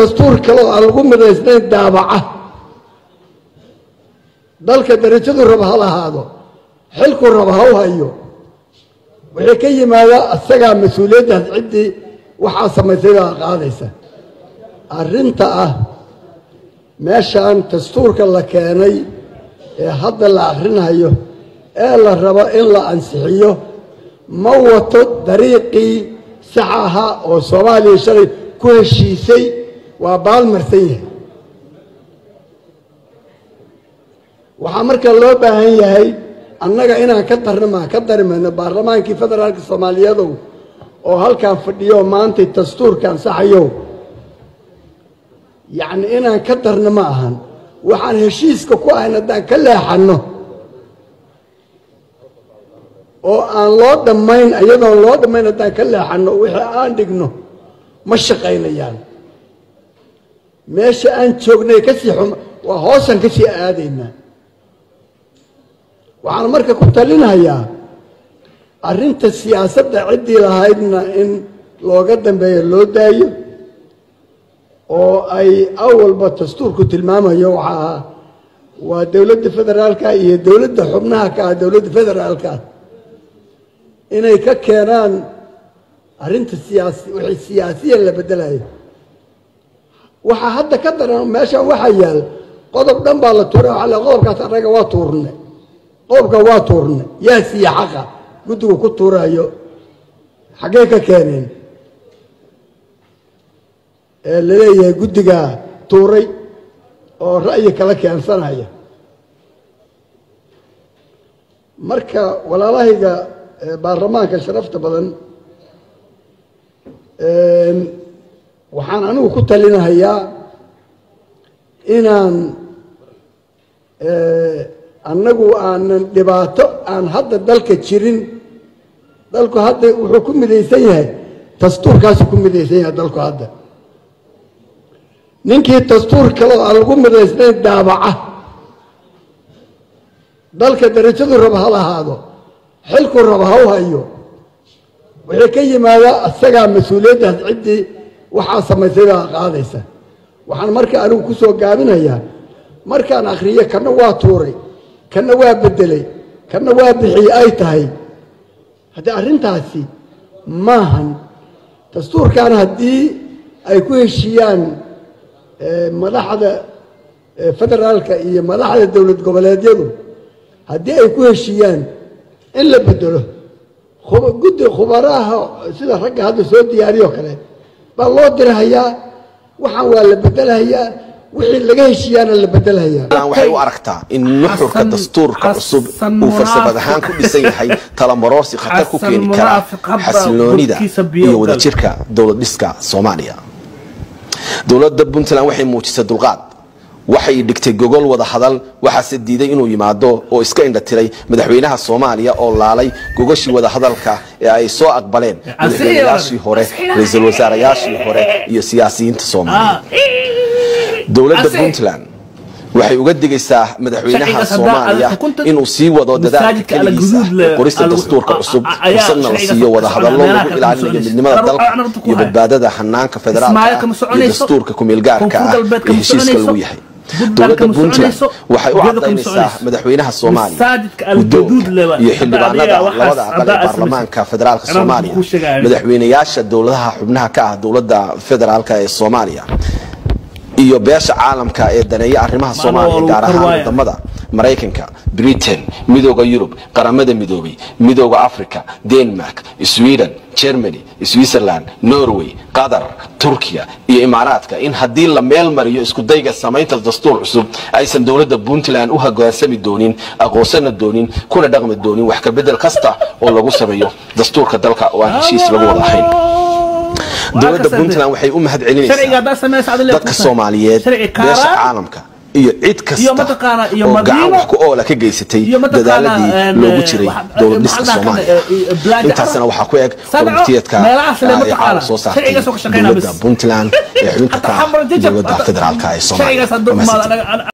dastuur kale oo aan lagu midaysnayn daabaca. Dalka darajadu raba ha lahaado xilku raba ha u hayo wixii ka yimaada isagaa mas'uuliyaddaas ciddii waxaa samaysay baa qaadaysa. Arrinta ah meeshaan dastuurka la keenay ee hadda la akhrinayo ee la rabo in la ansixiyo ma wato dariiqii sax ahaa oo soomaaliya shalay ku heshiisay waa baalmarsan yahay. Waxaa marka loo baahan yahay annaga inaan ka darnama ka dari mayno baarlamaankii federaalka soomaaliyeedow oo halkaan fadhiyo maantay dastuurkan saxayow. Yacni inaan ka darno ma ahan. Waxaan heshiiska ku ahayn haddaan ka leexanno. Oo aan loo dhammayn iyadoon loo dhammayn haddaan ka leexanno wixii aan dhigno ma shaqaynayaan meesha aan joognay ka sii xum waa hoosaan ka sii aadaynaa waxaan marka ku talinayaa arrinta siyaasadda ciddii lahaydna in looga dambeeyo loo daayo oo ay awalba dastuurku tilmaamayo waxaa ahaa waa dowladda federaalka iyo dowladda xubnaha ka ah dowladda federaalka inay ka keenaan arrinta siyaasi wixii siyaasiyan la beddelayo waxaa hadda ka daran meeshan waxaa yaal qodob dhan baa la tuuray qodobkaas annaga waa tuurne qodobka waa tuurne yaa siiya xaqa. Guddigu ku tuurayo xaggee ka keeneen. Ee la leeyahay guddigaa tuuray oo ra'yi kala keensanaya. Marka walaalahayga baarlamaanka sharafta badan waxaan anigu ku talinahayaa inaan annagu aanan dhibaato aan hadda dalka jirin. Dalku hadda wuxuu ku midaysan yahay dastuurkaasuu ku midaysan yahay dalku hadda. Ninkii dastuur kale oo aan lagu midaysnayn daabaca. Dalka darajadu raba ha lahaado xilku raba ha u hayo. Wixii ka yimaada isagaa mas'uuliyaddaas ciddii waxaa samaysay baa qaadaysa. Waxaan marka anigu ku soo gaabinayaa markaan akhriyo kanna waa tuuray kanna waa beddelay kanna waa bixiyey ay tahay. Haddii arrintaasi maahan dastuurkan haddii ay ku heshiiyaan madaxda federaalka iyo madaxda dowlad goboleedyadu haddii ay ku heshiiyaan in la bedelo guddi khubaraha sida ragga hadda soo diyaariyoo kale baa loo dirahayaa waxaan waa la bedelahayaa wixii laga heshiiyaana la bedelahayaa. Waxay u aragtaa in nuxurka dastuurka cusub uu farsabad ahaan ku dhisan yahay talamaroosi khatar ku keeni kara xasiloonida iyo wadajirka dowlad dhiska soomaaliya. Dowladda puntland waxay muujisay dulqaad waxay dhigtay gogol wada hadal. Waxaase diiday inuu yimaado oo iska indhatiray madaxweynaha soomaaliya oo laalay gogoshii wada hadalka ee ay soo aqbaleen madaxweynayaashii hore ra'iisul wasaarayaashii hore iyo siyaasiyiinta soomaaliya. Dowladda puntland waxay uga digaysaa madaxweynaha soomaaliya inuu sii wado dadaalka keligiisa ee qorista dastuurka cusub fursadna la siiyo wada hadallo lagu ilaalinayo midnimada dalka iyo badbaadada hanaanka federaalka iyo dastuurka kumeelgaarka ah ee heshiiska lagu yahay dowladda puntland waxay u cadaynaysaa madaxweynaha soomaaliya. Guddoonka iyo xildhibaanada labada aqal ee baarlamaanka federaalka soomaaliya. madaxweynayaasha dowladaha xubnaha ka ah dowladda federaalka ee soomaaliya iyo beesha caalamka ee daneeya arrimaha soomaaliya gaar ahaan waddamada maraykanka britain midooda yurub qaramada midoobay midooda africa denmark sweden germany switzerland norway qatar turkiya iyo imaaraadka. In haddii la meel mariyo iskudayga samaynta dastuur cusub aysan dowladda puntland u hogaansami doonin aqoonsana doonin kuna dhaqmi doonin wax kabedel kasta oo lagu sameeyo dastuurka dalka oo aan heshiis lagu wada ahayn dowladda puntland waxay u mahad celinaysaa dadka soomaaliyeed beesha caalamka iyo cid kasta oo gacan wax ku oola ka geysatay dadaaladii loogu jiray dowlad dhiska soomaaliya. intaasna waxaa ku eg qodobtiyeedka ay caawa soo saartay dowladda puntland ee xubinta ka ah dowladda federaalka ee soomaaliya